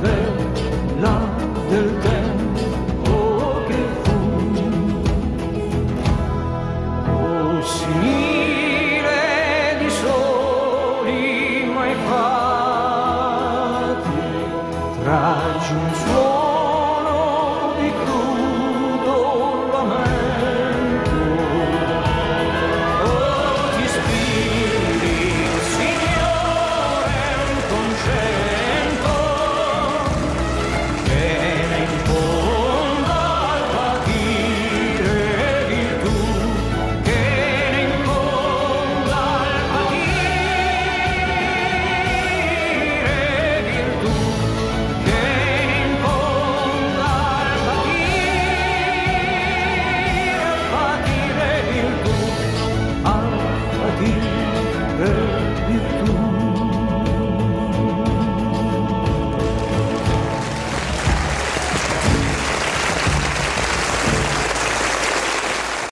bella del tempo che fu. Oh, simile di soli mai fatti, tragi un suo river